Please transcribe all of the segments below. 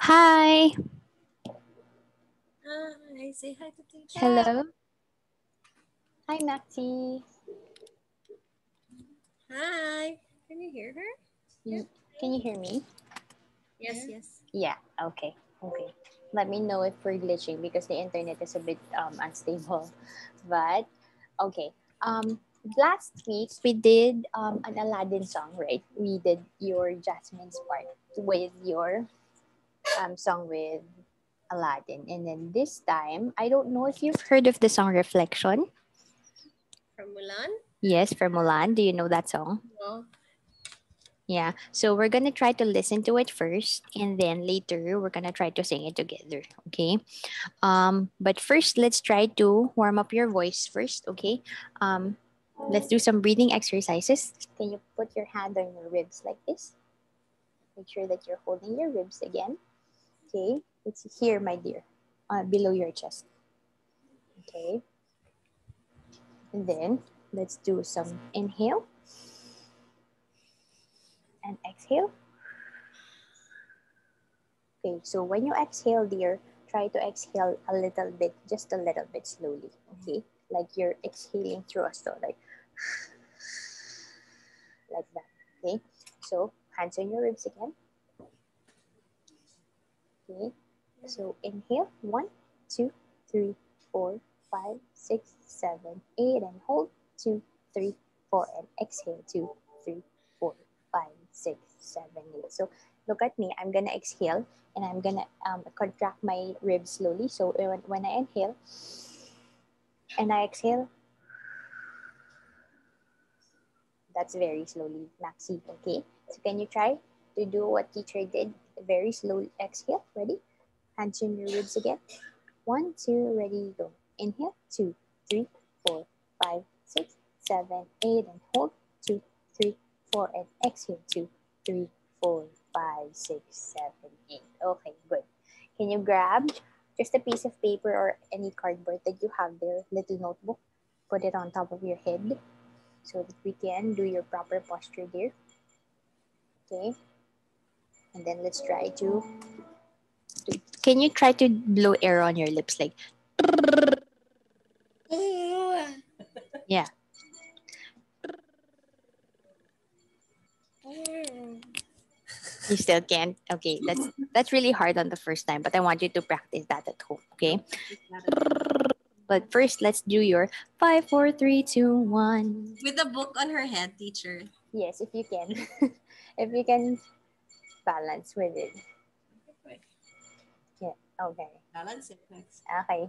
Hi. Hi. Say hi to teacher. Hello. Hi, Maxi. Hi. Can you hear her? Y- Can you hear me? Yes, yes. Yeah. Okay. Okay. Let me know if we're glitching because the internet is a bit um, unstable. But okay. Um, last week we did um, an Aladdin song, right? We did your Jasmine's part with your um, song with Aladdin, and then this time I don't know if you've heard of the song Reflection. From Mulan? Yes, from Mulan. Do you know that song? No. Yeah. So we're gonna try to listen to it first, and then later we're gonna try to sing it together. Okay. Um, but first, let's try to warm up your voice first. Okay. Um, let's do some breathing exercises. Can you put your hand on your ribs like this? Make sure that you're holding your ribs again. Okay. It's here, my dear, uh, below your chest. Okay. And then let's do some inhale and exhale. Okay, so when you exhale, dear, try to exhale a little bit, just a little bit slowly. Okay, like you're exhaling through a straw, like like that. Okay, so hands on your ribs again. Okay, so inhale one, two, three, four, five, six, seven, eight, and hold two, three, four, and exhale two, three, four, five, six, seven, eight. So look at me. I'm gonna exhale and I'm gonna um, contract my ribs slowly. So when, when I inhale and I exhale, that's very slowly, Maxi. Okay. So can you try to do what teacher did? Very slowly exhale. Ready? Hands on your ribs again. One, two, ready, go. Inhale, two, three, four, five, six, seven, eight, and hold. Two, three, four, and exhale. Two, three, four, five, six, seven, eight. Okay, good. Can you grab just a piece of paper or any cardboard that you have there, little notebook, put it on top of your head so that we can do your proper posture there. Okay. And then let's try to, to can you try to blow air on your lips like yeah. You still can't. Okay, that's that's really hard on the first time, but I want you to practice that at home. Okay. But first, let's do your five, four, three, two, one. With a book on her head, teacher. Yes, if you can, if you can balance with it. Yeah. Okay. Balance it next. Okay.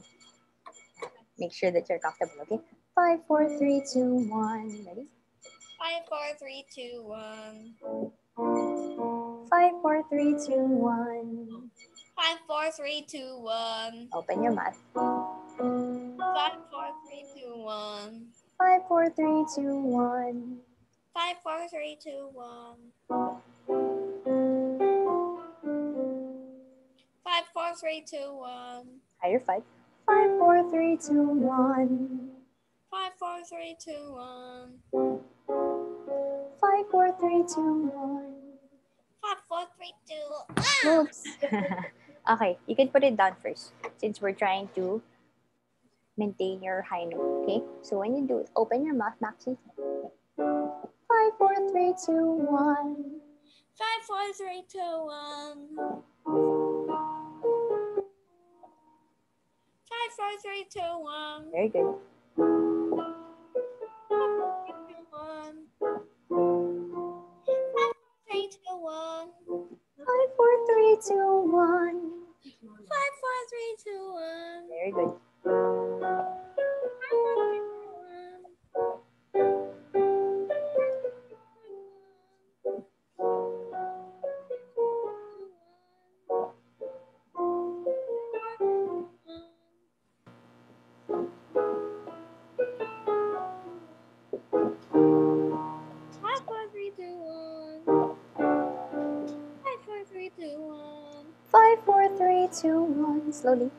Make sure that you're comfortable. Okay. Five, four, three, two, one. Ready? Five, four, three, two, one. Five, four, three, two, one. Five, four, three, two, one. Open your mouth. Five, four, three, two, one. Five, four, three, two, one. Five, four, three, two, one. Five, four, three, two, one. Higher five. Five, four, three, two, one. Five, four, three, two, one. Five, four, three, two, one. Five, four, three, two. Oops. okay, you can put it down first since we're trying to maintain your high note. Okay, so when you do it, open your mouth, Maxi. Five, four, three, two, one. Five, four, three, two, one. Five, three, two, one. Very good. Slowly.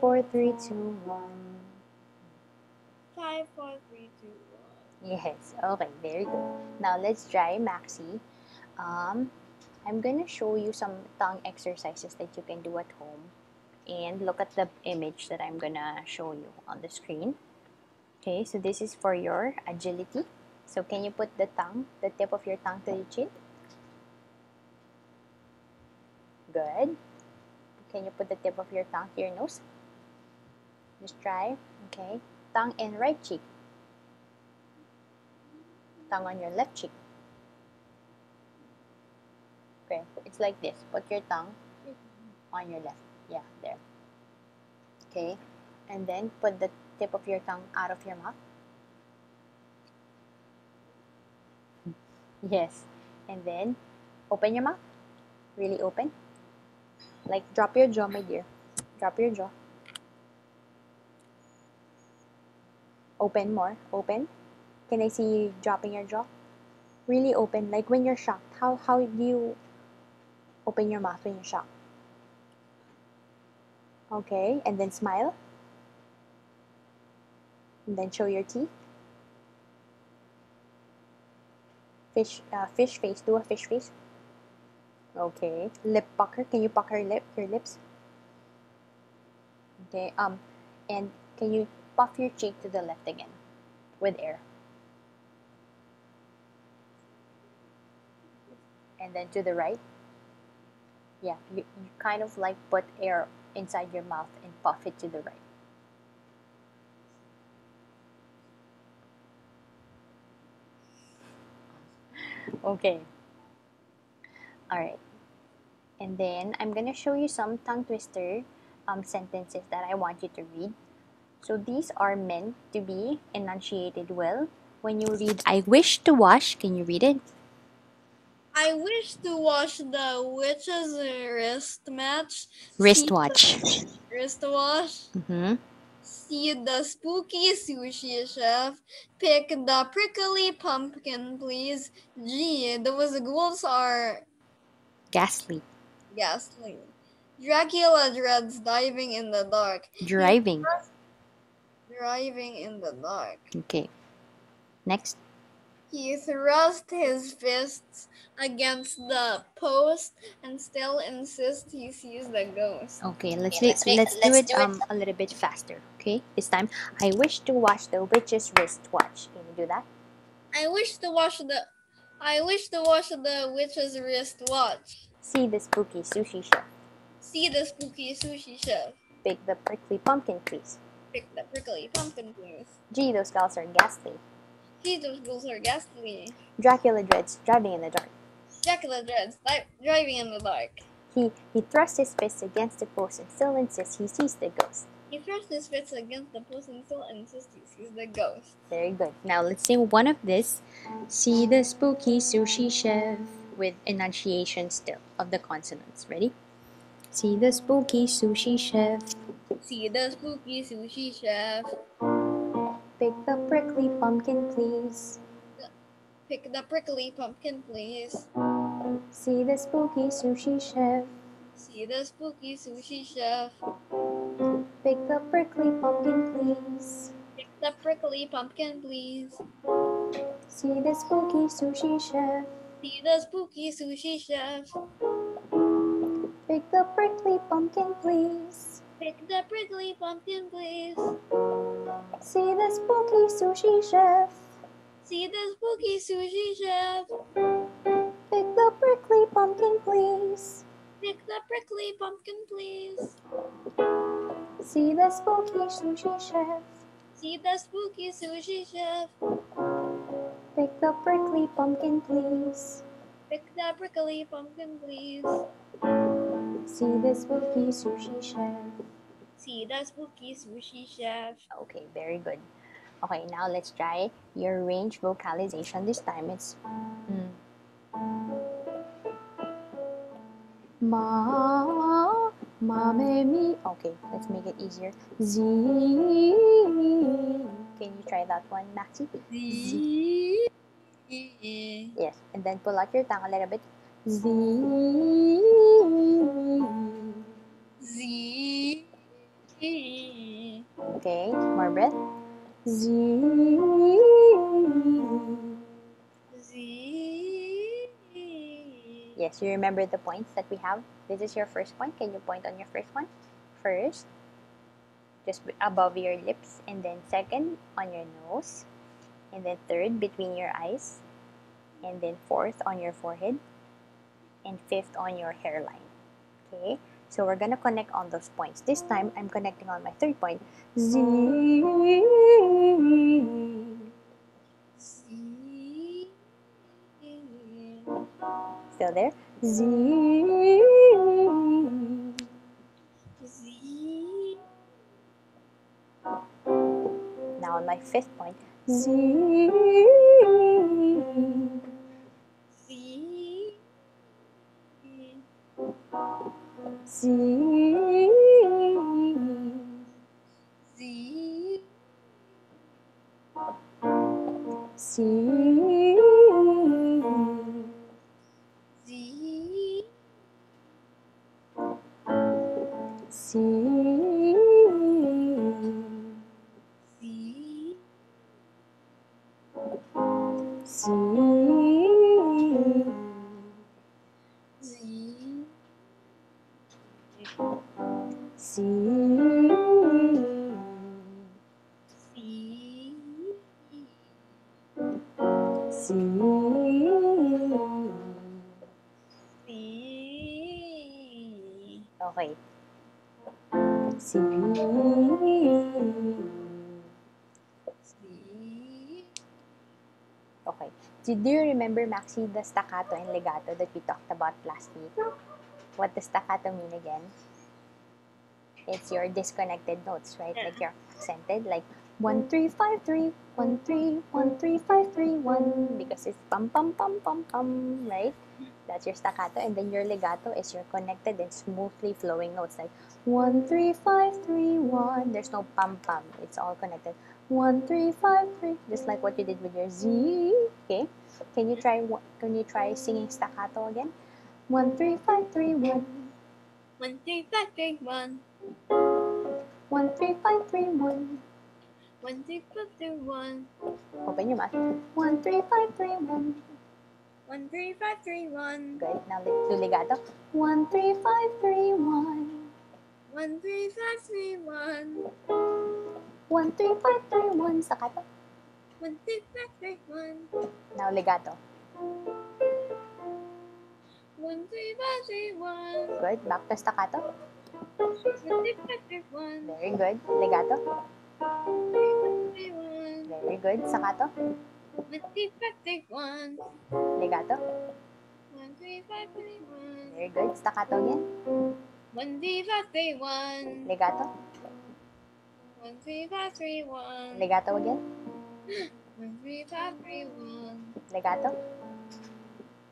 Four, three, two, one. Five, four, three, two, one. Yes, okay, very good. Now let's try Maxi. Um, I'm gonna show you some tongue exercises that you can do at home. And look at the image that I'm gonna show you on the screen. Okay, so this is for your agility. So can you put the tongue, the tip of your tongue to the chin? Good. Can you put the tip of your tongue to your nose? Just try. Okay. Tongue in right cheek. Tongue on your left cheek. Okay, it's like this. Put your tongue on your left. Yeah, there. Okay, and then put the tip of your tongue out of your mouth. Yes, and then open your mouth. Really open. Like drop your jaw, my dear. Drop your jaw. Open more. Open. Can I see you dropping your jaw? Really open, like when you're shocked. How how do you open your mouth when you're shocked? Okay, and then smile. And then show your teeth. Fish uh, fish face. Do a fish face. Okay. Lip pucker. Can you pucker your lip your lips? Okay. Um, and can you puff your cheek to the left again with air? And then to the right. Yeah, you, you kind of like put air inside your mouth and puff it to the right. Okay. All right. And then I'm gonna show you some tongue twister um, sentences that I want you to read. So these are meant to be enunciated well. When you read, I wish to wash, can you read it? I wish to wash the witch's wrist match. Wristwatch. Wristwatch. Mm-hmm. See the spooky sushi chef. Pick the prickly pumpkin, please. Gee, those ghouls are Ghastly. ghastly. Dracula dreads diving in the dark. Driving. Driving in the dark. Okay. Next. He thrust his fists against the post and still insists he sees the ghost. Okay, let's Okay, do, let's let's, do let's it do it. um a little bit faster. Okay, this time I wish to wash the witch's wristwatch. Can you do that? I wish to wash the I wish to wash the witch's wristwatch. See the spooky sushi chef. See the spooky sushi chef. Pick the prickly pumpkin, please. Pick the prickly pumpkin, please. Gee, those gals are ghastly. See those ghouls are ghastly. Dracula dreads driving in the dark. Dracula dreads driving in the dark. He he thrusts his fist against the post and still insists he sees the ghost. He thrusts his fist against the post and still insists he sees the ghost. Very good. Now let's sing one of this. See the spooky sushi chef with enunciation still of the consonants. Ready? See the spooky sushi chef. See the spooky sushi chef. Pick the prickly pumpkin, please. Pick the prickly pumpkin, please. See the spooky sushi chef. See the spooky sushi chef. Pick the prickly pumpkin, please. Pick the prickly pumpkin, please. See the spooky sushi chef. See the spooky sushi chef. Pick the prickly pumpkin, please. Pick the prickly pumpkin, please. See the spooky sushi chef. See the spooky sushi chef. Pick the prickly pumpkin, please. Pick the prickly pumpkin, please. See the spooky sushi chef. See the spooky sushi chef. Pick the prickly pumpkin, please. Pick the prickly pumpkin, please. See the spooky sushi chef. See the spooky sushi chef. Okay, very good. Okay, now let's try your range vocalization. This time it's mm. ma ma me mi. Okay, let's make it easier. Z. Can you try that one, Maxi? Z. Yes, and then pull out your tongue a little bit. Z. Z. Okay, more breath. Z. Z. Yes, you remember the points that we have? This is your first point. Can you point on your first one? First, just above your lips, and then second, on your nose, and then third, between your eyes, and then fourth, on your forehead, and fifth, on your hairline. Okay, so we're gonna connect on those points. This time, I'm connecting on my third point. Z. Still there? Z. Z. Now on my fifth point. Z. 几 Do you remember, Maxi, the staccato and legato that we talked about last week? What does staccato mean again? It's your disconnected notes, right? Like you're accented, like one three five three, one three, one three five three one, because it's pum pum pum pum pum, right? That's your staccato, and then your legato is your connected and smoothly flowing notes, like one three five three one. There's no pum pum. It's all connected. One three five three, just like what you did with your Z. Okay, can you try? Can you try singing staccato again? One three five three one. One, two, five, three, one. One three five three one. One, two, five, three, one. Open your mouth. One three five three one. One, three, five, three, one. Good. Now do legato. One three five three one. One, three, five, three, one. One three five three one. Staccato. One, two, five, three, one. Now legato. One, three, five, three, one. Good. Back to staccato. One, two, five, three, one. Very good. Legato. Three, five, three, one. Very good. Staccato. One, two, five, three, one. Legato. One, three, five, three, one. Very good. Staccato again. One, three, five, three, one. Legato. One, three, five, three, one. Legato again. One, three, five, three, one. Legato.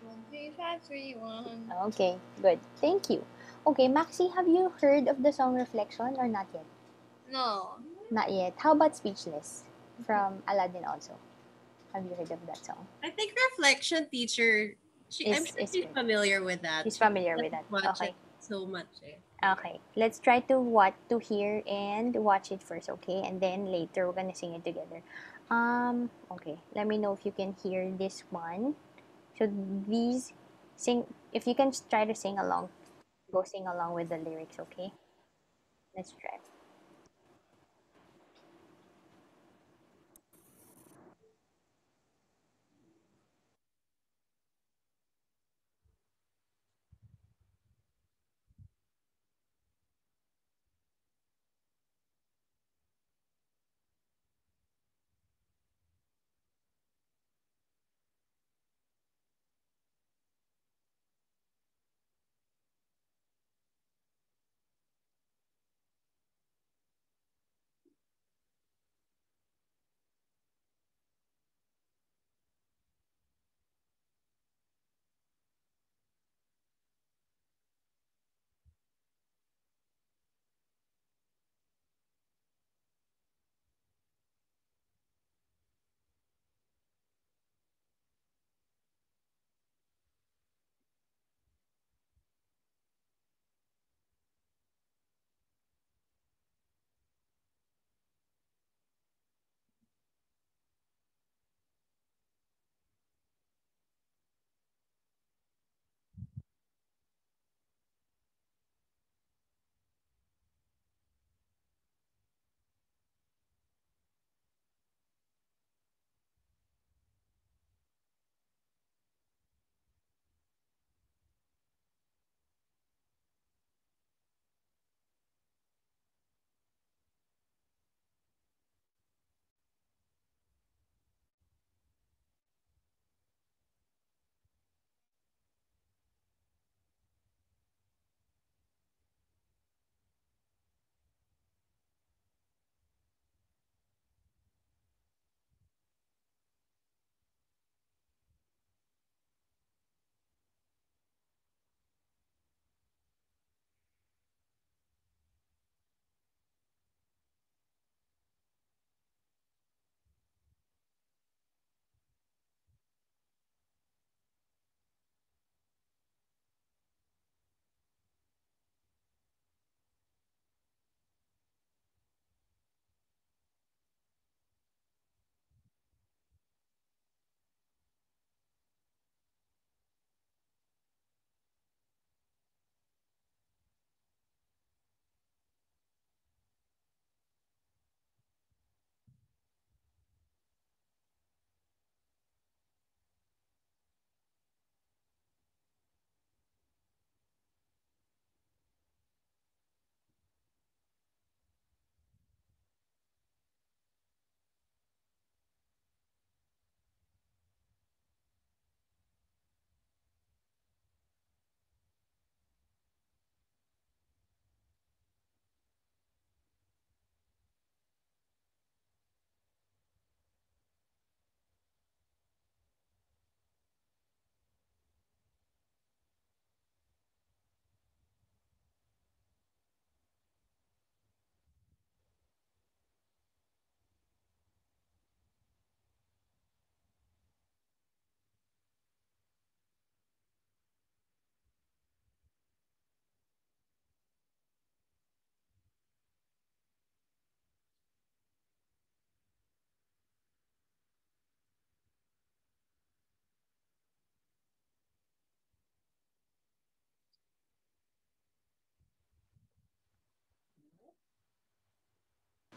One, three, five, three, one. Okay. Good. Thank you. Okay, Maxi, have you heard of the song Reflection or not yet? No. Not yet. How about Speechless from Aladdin also? Have you heard of that song? I think reflection teacher. She, I'm Is- sure she's good. familiar with that. She's familiar with that. Watch Okay. it so much. Eh. Okay. Let's try to what to hear and watch it first, okay? And then later we're gonna sing it together. Um. Okay. Let me know if you can hear this one. So these sing. If you can try to sing along, go sing along with the lyrics, okay? Let's try.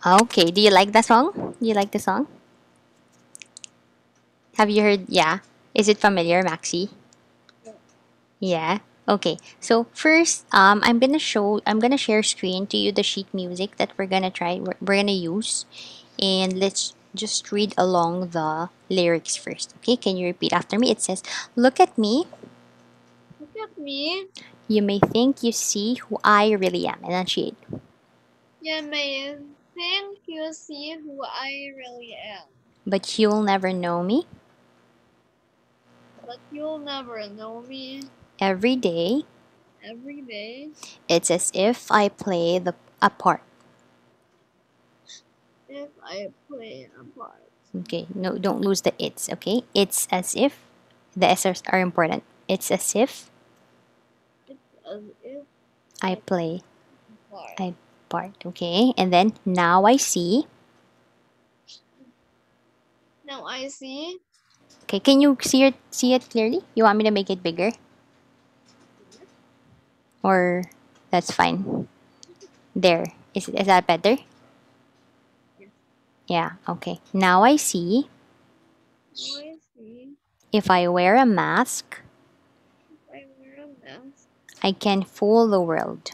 Okay, do you like that song? Do you like the song? Have you heard? Yeah. Is it familiar, Maxi? Yeah. Okay. So first, um, I'm gonna show. I'm gonna share screen to you the sheet music that we're gonna try. We're, we're gonna use, and let's just read along the lyrics first. Okay. Can you repeat after me? It says, "Look at me. Look at me. You may think you see who I really am." Enunciate. You may think you see who I really am, But you'll never know me. but you'll never know me. Every day, Every day, it's as if I play the a part. if I play a part. Okay, no, don't lose the it's. Okay, it's as if the s's are important. It's as if It's as if I play. I- part. Okay, and then now I see. Now I see. Okay, can you see it? See it clearly? You want me to make it bigger, or that's fine. There is. Is that better? Yeah. Okay. Now I see. Now I see. If I wear a mask, If I wear a mask, I can fool the world,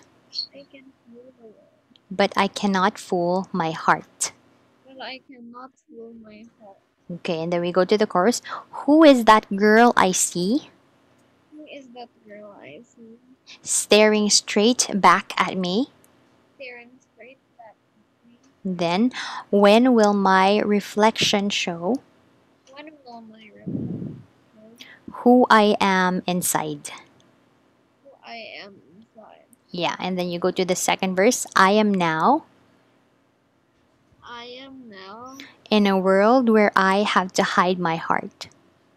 I can fool the world, but I cannot fool my heart. but I cannot fool my heart. Okay, and then we go to the chorus. Who is that girl I see Who is that girl I see staring straight back at me? staring straight back at me? Then, when will my reflection show When will my reflection show? who I am inside? who I am? Yeah, and then you go to the second verse. I am now I am now in a world where I have to hide my heart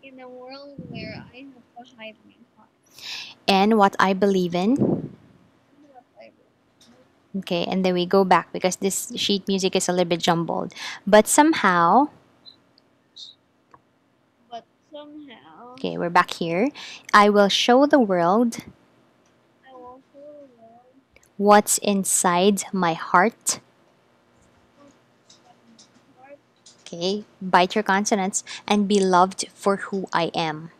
in a world where I have to hide my heart. and what I believe in. What I will. Okay, and then we go back because this sheet music is a little bit jumbled. But somehow, But somehow okay, we're back here. I will show the world I will show the world what's inside my heart. what my heart Okay, bite your consonants and be loved for who I am.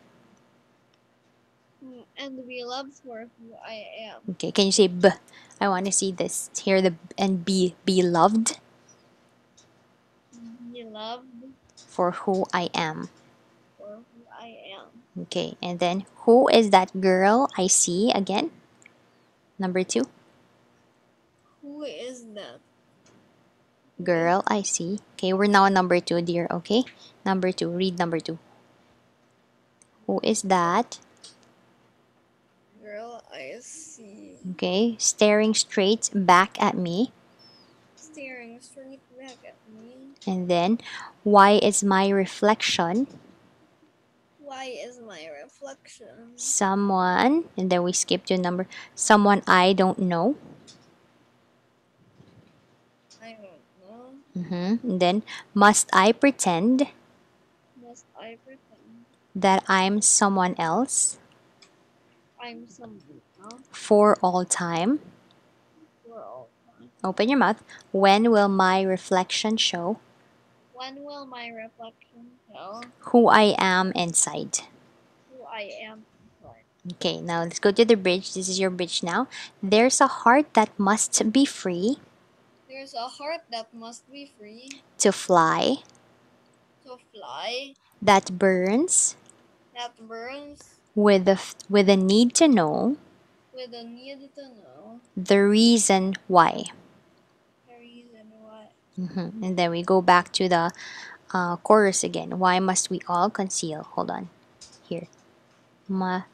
and be loved for who I am. Okay, can you say b? I want to see this. Hear the and be be loved Be loved for who I am. for who I am. Okay, and then who is that girl I see again? Number two, Who is that? girl I see. Okay, we're now on number two, dear. Okay, number two, read number two. Who is that? Girl I see Okay, staring straight back at me. staring straight back at me. And then, why is my reflection Why is my reflection someone? And then we skip to number someone I don't know. I don't hmm And then, must I pretend Must I pretend that I'm someone else I'm someone else for all time? for all time? Open your mouth. When will my reflection show When will my reflection tell who I am inside? who I am inside? Okay, now let's go to the bridge. This is your bridge now. There's a heart that must be free There's a heart that must be free to fly, to fly, that burns that burns with the, f- with the need to know with a need to know the reason why. the reason why. hmm And then we go back to the uh, chorus again. Why must we all conceal? Hold on. Here. Ma-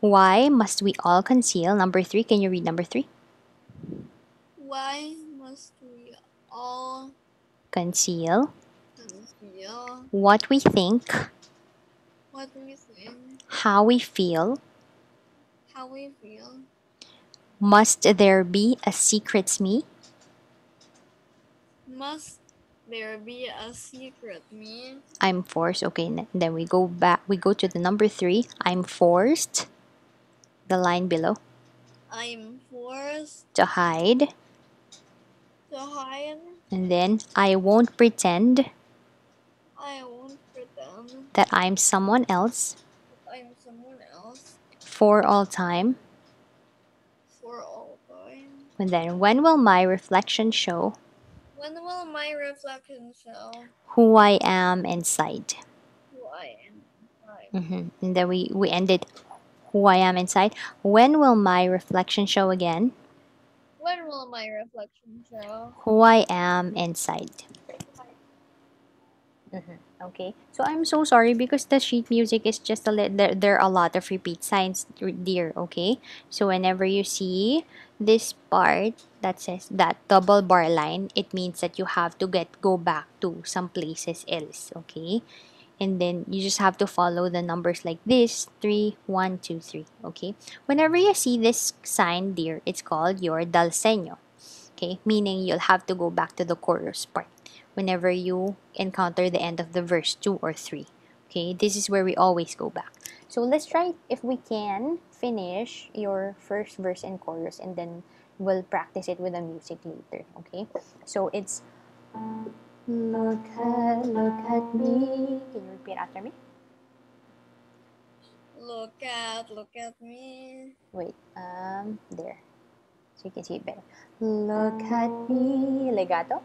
Why must we all conceal? Number three. Can you read number three? Why must we all Conceal conceal what we think, what we think, how we feel. how we feel? Must there be a secret me? Must there be a secret me? I'm forced. Okay, then we go back. We go to the number three. I'm forced. The line below I'm forced to hide. And then I won't pretend I won't pretend that I'm someone else I'm someone else for all time. for all time. And then when will my reflection show When will my reflection show who I am inside? who I am? inside? hmm And then we, we ended who I am inside. When will my reflection show again? When will my reflection show? Who I am inside. Mm-hmm. Okay, so I'm so sorry because the sheet music is just a little, there, there are a lot of repeat signs, dear. Okay, so whenever you see this part that says that double bar line, it means that you have to get go back to some places else. Okay, and then you just have to follow the numbers like this three, one, two, three. Okay, whenever you see this sign, dear, it's called your dal segno. Okay, meaning you'll have to go back to the chorus part whenever you encounter the end of the verse 2 or 3. Okay, this is where we always go back. So let's try if we can finish your first verse and chorus and then we'll practice it with the music later. Okay, so it's Look at, look at me. Can you repeat after me? Look at, look at me. Wait, um, there. So you can see it better. Look at me. Legato.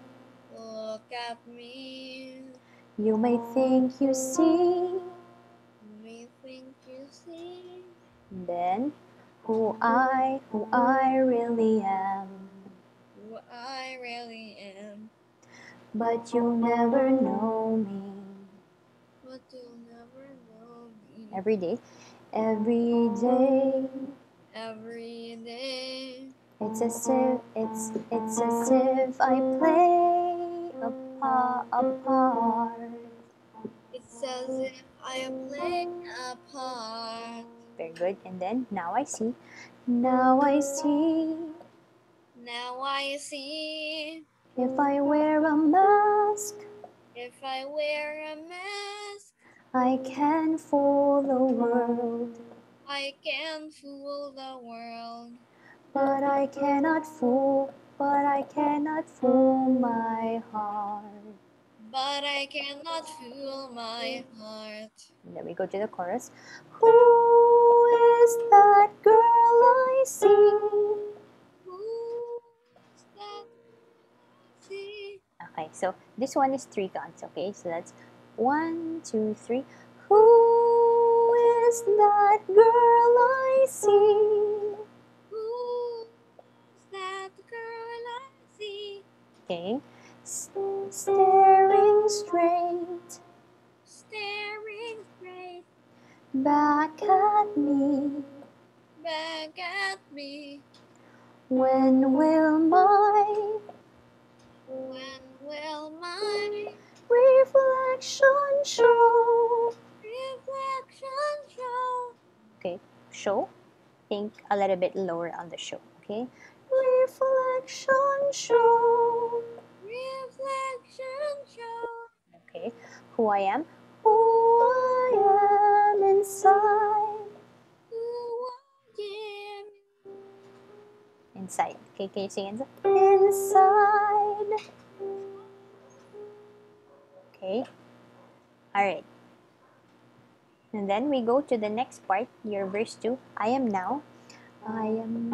Look at me. You may think you see. You may think you see Then, who I, who I really am. who I really am, But you'll never know me. but you'll never know me. Every day, every day. Every day, It's as if, it's, it's as if I play a, pa- a part. it's as if I am playing a part. Very good. And then, now I see. Now I see. Now I see If I wear a mask, if I wear a mask, I can fool the world. I can fool the world. But I cannot fool, but I cannot fool my heart. But I cannot fool my heart. And then we go to the chorus. Who is that girl I see? Okay, so this one is three counts, okay? So that's one, two, three. Who is that girl I see? Who's that girl I see? Okay. Staring straight Staring straight back at me. back at me. When will my When will my reflection show? reflection show? Okay, show. Think a little bit lower on the show. Okay. Reflection show. Reflection show. Okay. Who I am. Who I am inside. Who I am. Inside. Okay, can you sing it? Inside. Okay. Alright. And then we go to the next part, your verse 2. I am now. I am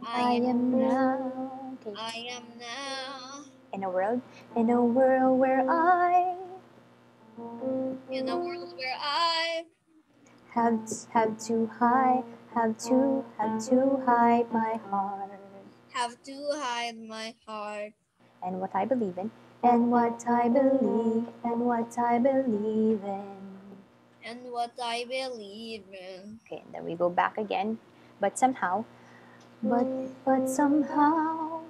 I am now. Okay. I am now In a world, in a world where I in a world where I have have to hide, have to have to hide my heart have to hide my heart and what I believe in, and what I believe, and what I believe in. and what I believe in. Okay, and then we go back again, but somehow, but hmm. but somehow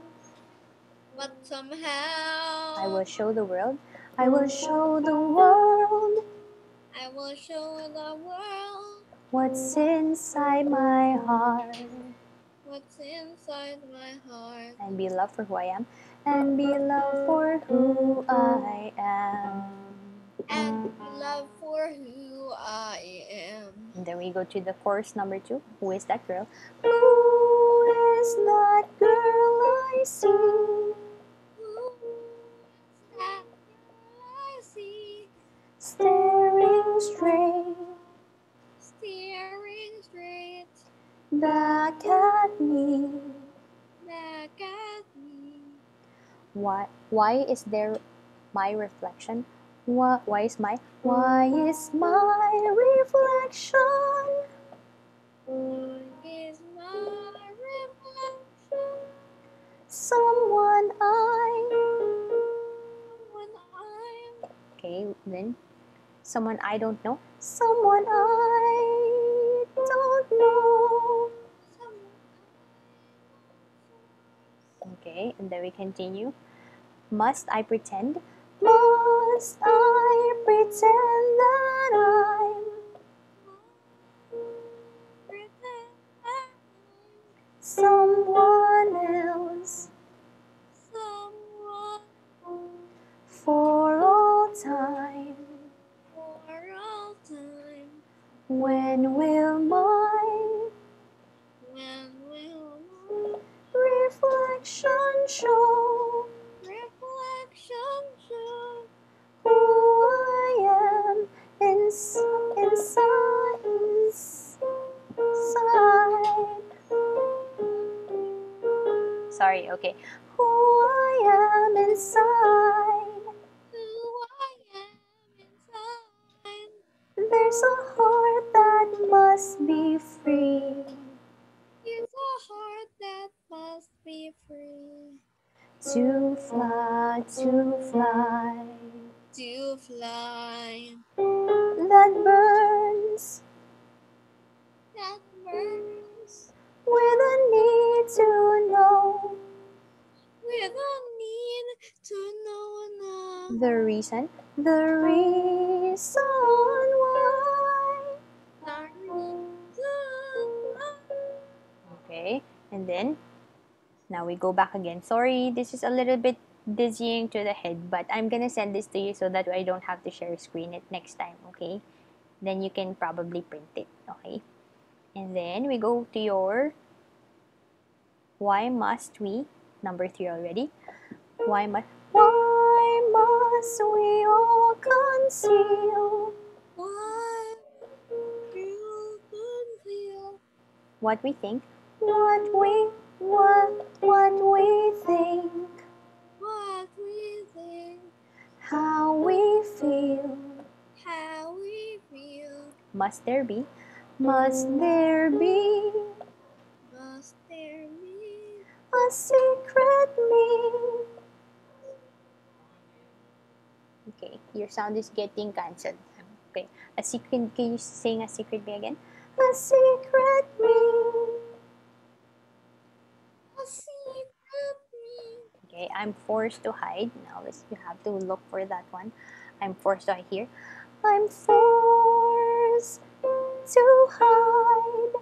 But somehow I will show the world. I will show the world I will show the world what's inside my heart. what's inside my heart and be loved for who I am, and be loved for who I am. and love for who I am. And then we go to the chorus number two. Who is that girl? Who is that girl I see? Who is that girl I see Staring straight staring straight back at me. back at me? Why, why is there my reflection? Why, why is my, why is my reflection? Is my reflection Someone I, okay, then someone I don't know. Someone I Okay, and then we continue. Must I pretend? Must I pretend that I'm again. Sorry, this is a little bit dizzying to the head, but I'm gonna send this to you so that I don't have to share screen it next time, okay? Then you can probably print it, okay? And then we go to your why must we number three already. Why must why must we all conceal Why you can feel what we think, what we what what we think, what we think, how we feel. how we feel? Must there be? Must there be Must there be a secret me? Okay, your sound is getting cancelled. Okay, a secret. Can you sing a secret me again? A secret me. a secret me? Okay, I'm forced to hide. Now you have to look for that one. I'm forced to hide here. I'm forced to hide.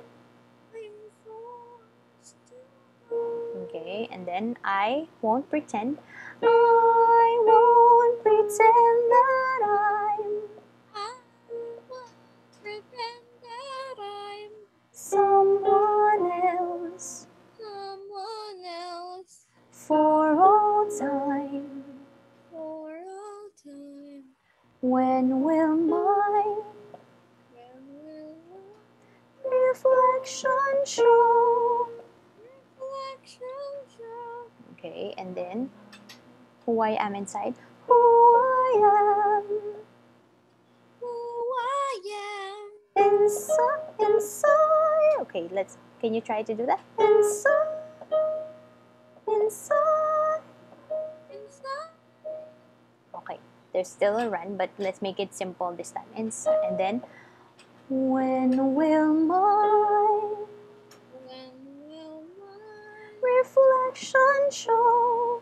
I'm forced to Okay, and then I won't pretend. I won't pretend that I'm I won't pretend that I'm someone time. for all time. When will my When will reflection show? reflection show Okay, and then who I am inside. Who I am who I am? inside. Inside. Okay, let's. Can you try to do that? Inside. There's still a run, but let's make it simple this time. Inside, and then when will my when will my reflection show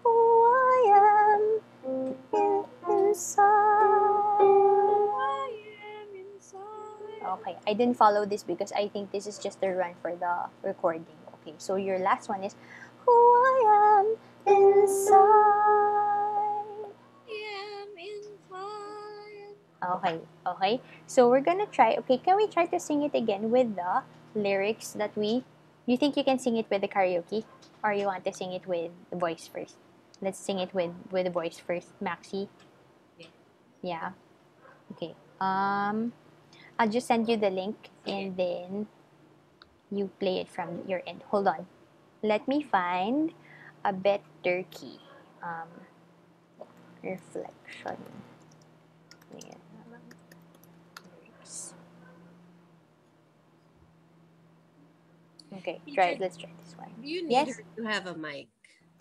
who I am in, inside? who I am inside? Okay, I didn't follow this because I think this is just a run for the recording. Okay, so your last one is who I am inside. I am inside. Okay, okay. So we're gonna try. Okay, can we try to sing it again with the lyrics that we? You think you can sing it with the karaoke, or you want to sing it with the voice first? Let's sing it with with the voice first, Maxi. Yeah. Yeah. Okay. Um, I'll just send you the link, and then you play it from your end. Hold on. Let me find a better key. Um, reflection. Yeah. Okay, try it. Let's try this one. Do you need Yes. to have a mic?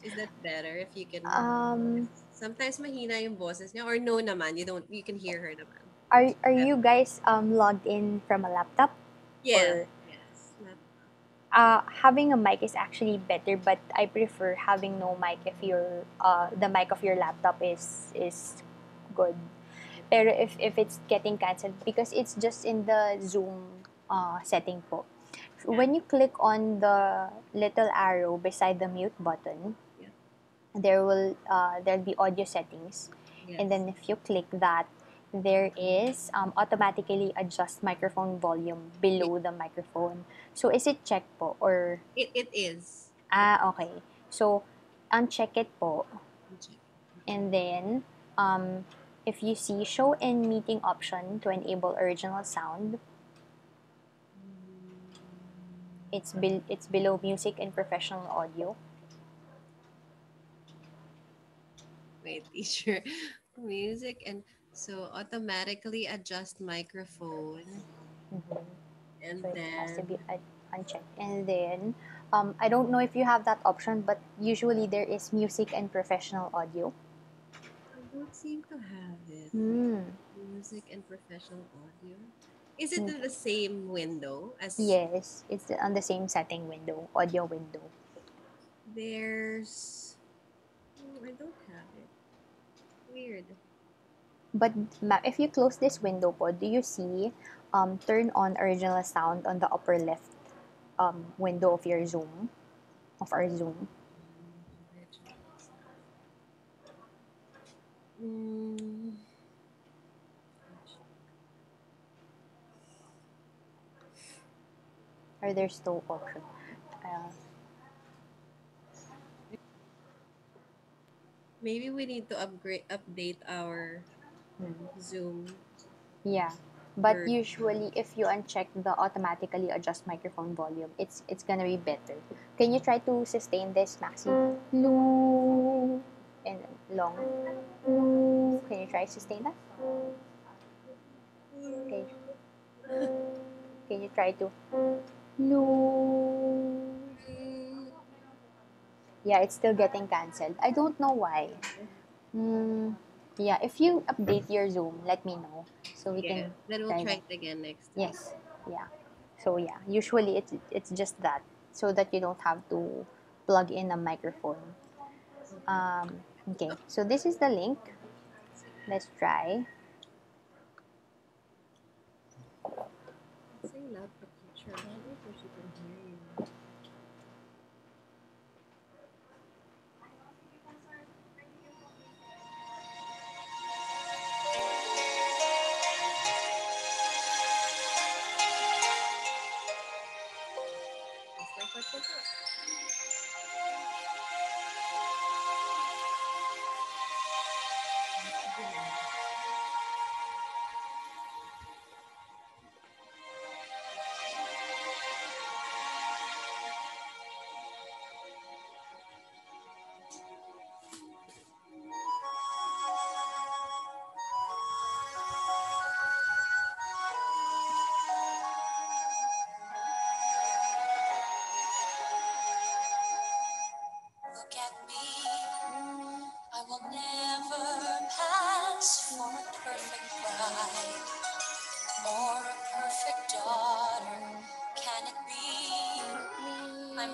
Is that better if you can? Um, Sometimes mahina yung boses niya or no naman, you don't you can hear her naman. are are you guys um logged in from a laptop? Yeah. Or- yes. Not- uh, having a mic is actually better, but I prefer having no mic if your uh, the mic of your laptop is is good. Pero if, if it's getting cancelled because it's just in the Zoom uh, setting po. When you click on the little arrow beside the mute button, Yeah. there will uh, there'll be audio settings, yes. and then if you click that, there is um, automatically adjust microphone volume below the microphone. So is it check po or it, it is. ah okay. So uncheck it po and then um if you see show in meeting option to enable original sound, it's be- it's below music and professional audio. Wait, teacher. Music and so automatically adjust microphone Mhm. and So it has to then be unchecked. And then um I don't know if you have that option, but usually there is music and professional audio. I don't seem to have it. Hmm. Music and professional audio. Is it in the same window as Yes, it's on the same setting window, audio window. there's oh, I don't have it. Weird. But ma- if you close this window po, do you see um, turn on original sound on the upper left um, window of your Zoom, of our Zoom? Mm. Or there's no option? Uh, Maybe we need to upgrade update our hmm. Zoom. Yeah. But Or- usually, if you uncheck the automatically adjust microphone volume, it's it's gonna be better. Can you try to sustain this, Maxi? Low and long. Can you try to sustain that? Okay. Can you try to low? Yeah, it's still getting cancelled. I don't know why. Mm, yeah, if you update your Zoom, let me know so we Yeah. can Then we'll try try it again next time. Yes. Yeah. So yeah, usually it's it's just that so that you don't have to plug in a microphone. Um, okay. So this is the link. Let's try.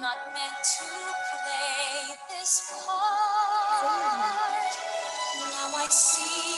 Not meant to play this part. Now I see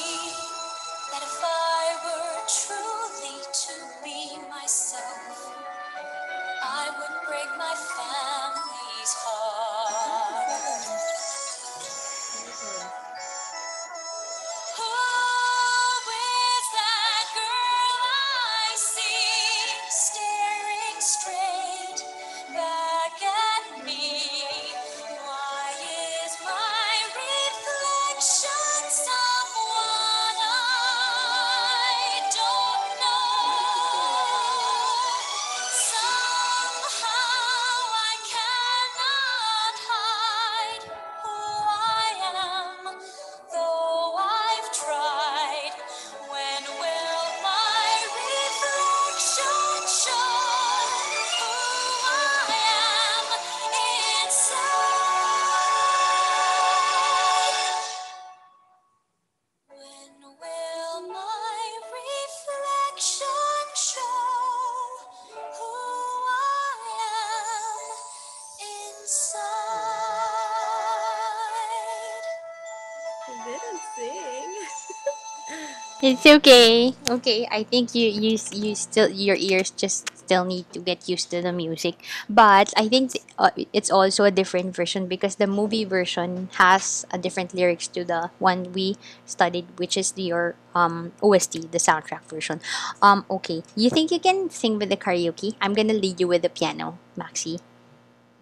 It's okay. Okay, I think you you you still your ears just still need to get used to the music. But I think uh, it's also a different version because the movie version has a different lyrics to the one we studied, which is your um OST, the soundtrack version. Um, okay, you think you can sing with the karaoke? I'm gonna lead you with the piano, Maxi.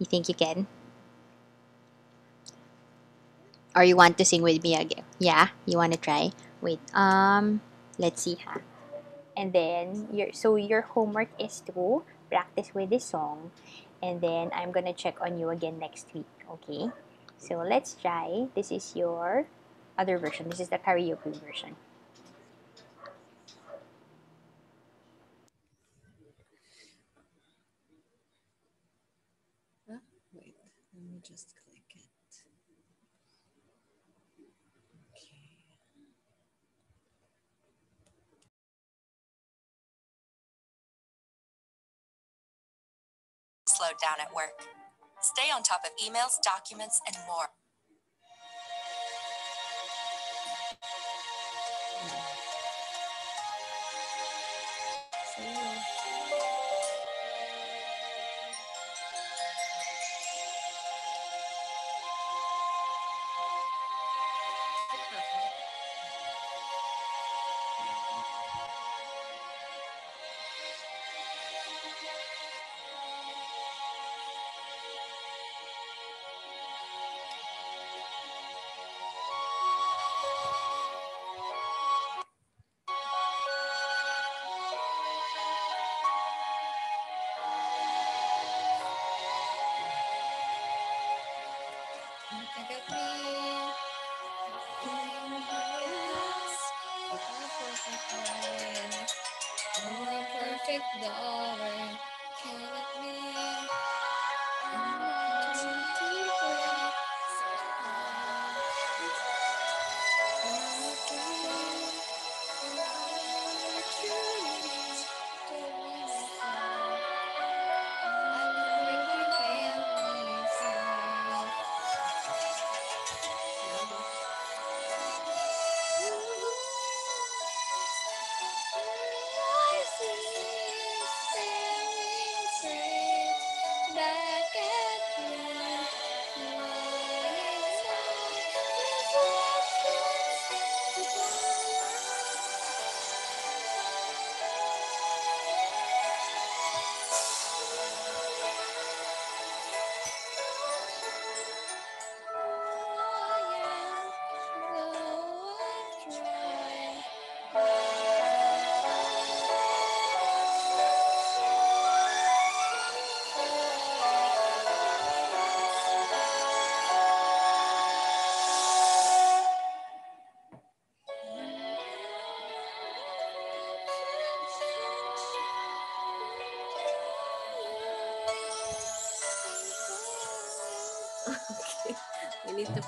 You think you can? Or you want to sing with me again? Yeah, you want to try? Wait, um, let's see ha. And then your so your homework is to practice with this song, and then I'm gonna check on you again next week. Okay. So let's try. This is your other version. This is the karaoke version. Huh? Wait, let me just click it. Okay. Slowed down at work. Stay on top of emails, documents, and more.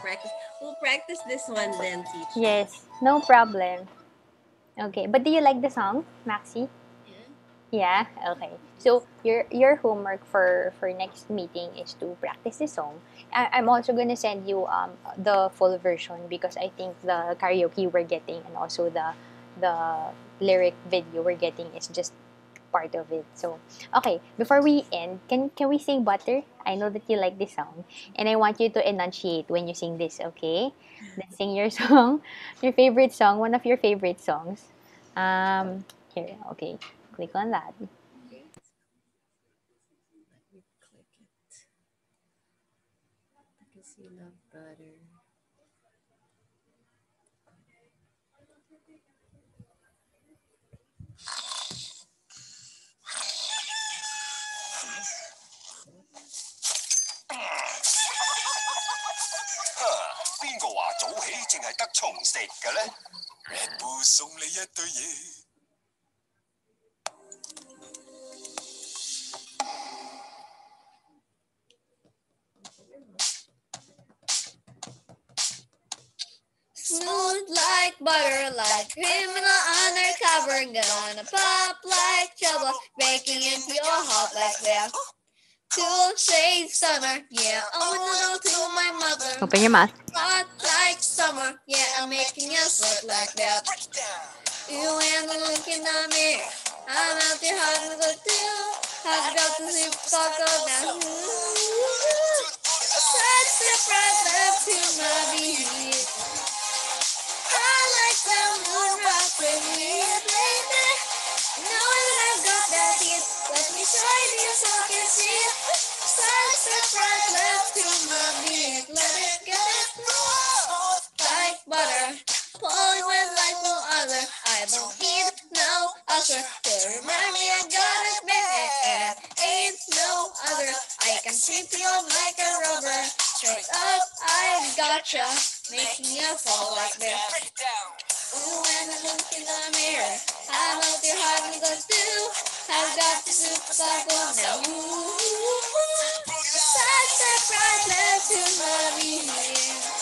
Practice. We'll practice this one then, teacher. Yes, no problem. Okay, but do you like the song, Maxi? Yeah. Okay. So your your homework for for next meeting is to practice the song. I, I'm also gonna send you um the full version because I think the karaoke we're getting and also the the lyric video we're getting is just part of it. So okay, before we end, can can we sing Butter? I know that you like this song, and I want you to enunciate when you sing this. Okay, let's sing your song, your favorite song, one of your favorite songs. Um, here. Okay, click on that. 净系得虫食嘅咧？Red Bull 送你一堆嘢。 Smooth like butter, like criminal undercover, gonna pop like trouble, breaking into your heart like that. Cool shade summer, yeah, I'm gonna go to my mother. Open your mouth. Summer, yeah, I'm making you sweat like that. You and the look in the mirror. I'm out there hard to go through. I've got to sleep circle now. Such surprise love to my beat. I like the moon rock with me, baby. Knowing that I've got that hit, let me show you so I can see it. Such surprise love to my beat. Let it get it butter. With like no other. I don't need no usher to remind me I got it bad. Ain't no other. I can treat you like a rubber. Straight up, I gotcha. Making you fall like down. Ooh, when I look in the mirror, I hope your heart will go through. I've got the super cycle now. Ooh, such a love to my being. I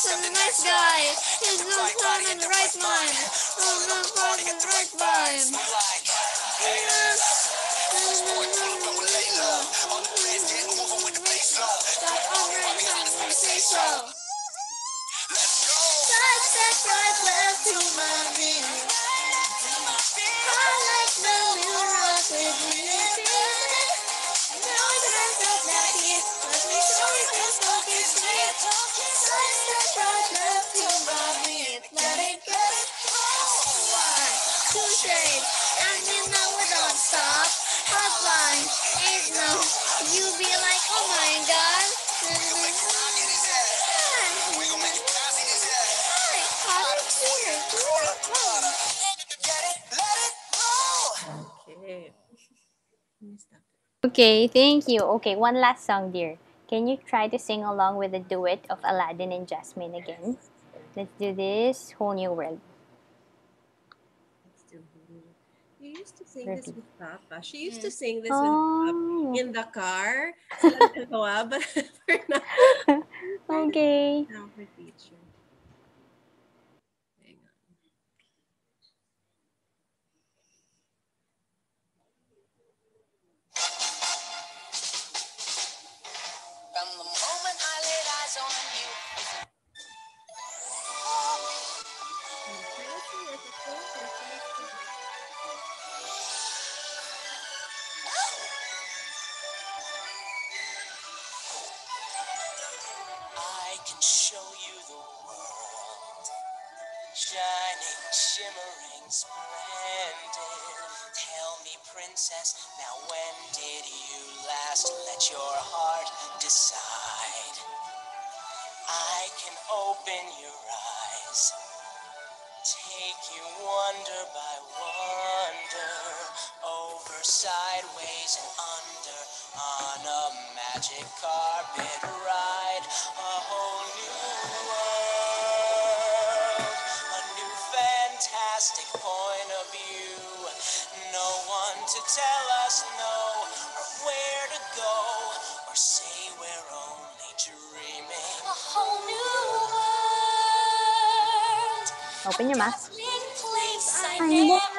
some some nice guy. He's no in the right mind. Oh, no fun right vibe. Like, hey, boy, tell me when we lay low. Okay. Thank you. Okay, one last song, dear. Can you try to sing along with the duet of Aladdin and Jasmine again? Let's do this whole new world. Let's do Hulu. You used to sing this with Papa. She used to sing this with oh. Papa Oh, in the car. But we're not okay. now for teacher. Shining, shimmering, splendid. Tell me, princess, now when did you last let your heart decide? I can open your eyes, you wonder by wonder, over, sideways, and under, on a magic carpet ride, a whole new world, a new fantastic point of view. No one to tell us no, or where to go, or say we're only dreaming. A whole new world. Open your mouth. 哎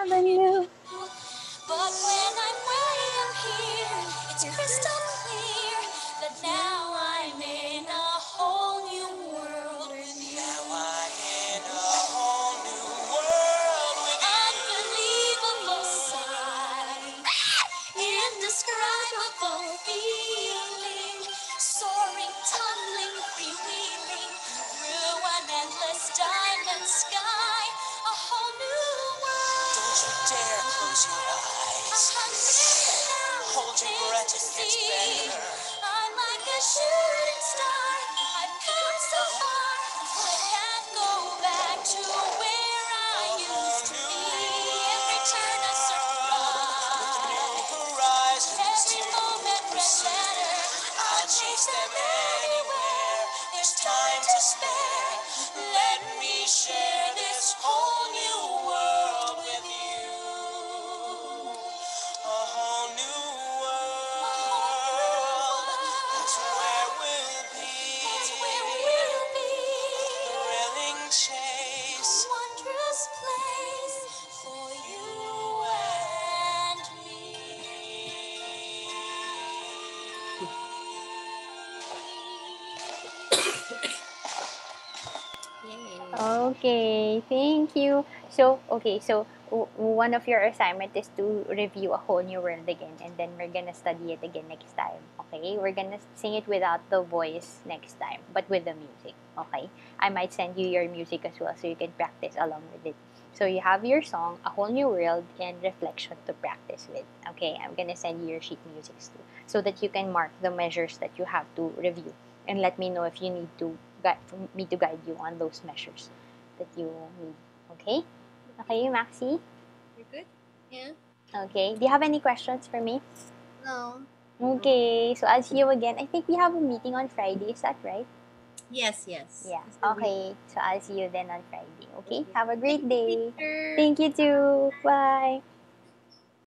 thank you. So, okay, so one of your assignment is to review a whole new world again, and then we're gonna study it again next time. Okay, we're gonna sing it without the voice next time, but with the music. Okay, I might send you your music as well, so you can practice along with it. So you have your song, a whole new world, and reflection to practice with. Okay, I'm gonna send you your sheet music too, so that you can mark the measures that you have to review, and let me know if you need to me to guide you on those measures that you need. Okay? Okay, Maxi? You're good? Yeah. Okay. Do you have any questions for me? No. Okay. So I'll see you again. I think we have a meeting on Friday. Is that right? Yes, yes. Yeah. Okay. So I'll see you then on Friday. Okay? Have a great day. Teacher. Thank you too. Bye.